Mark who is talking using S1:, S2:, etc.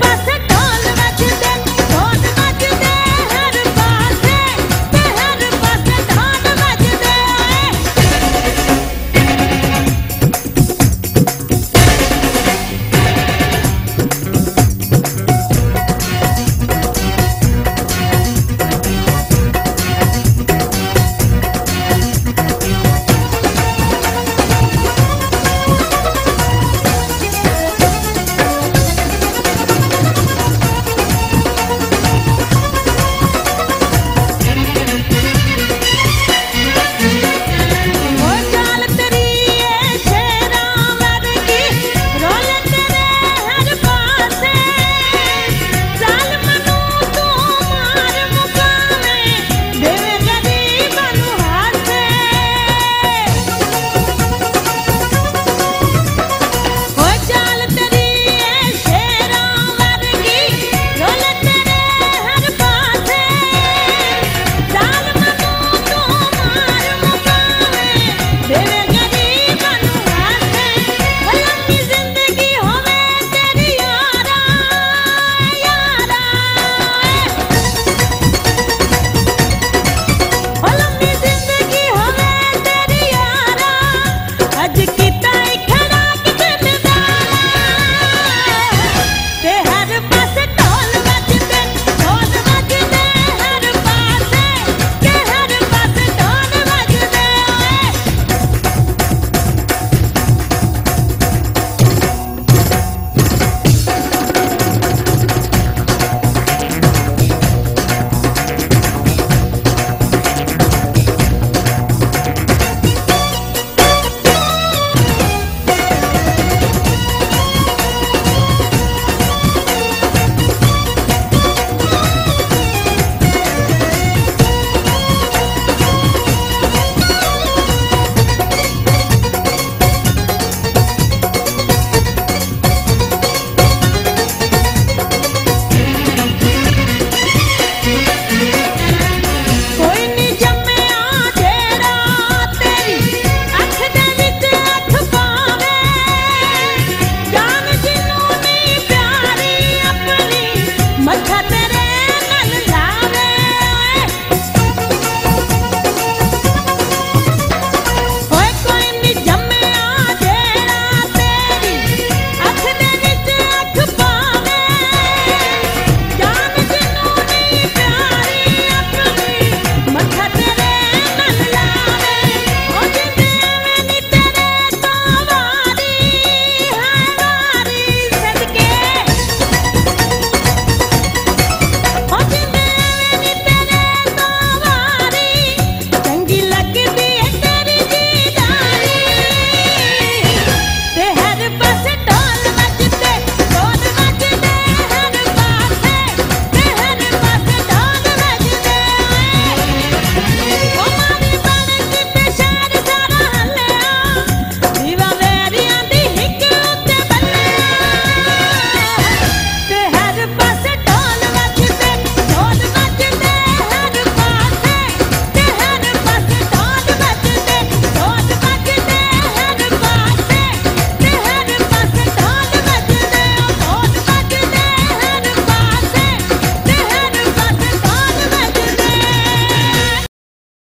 S1: pasa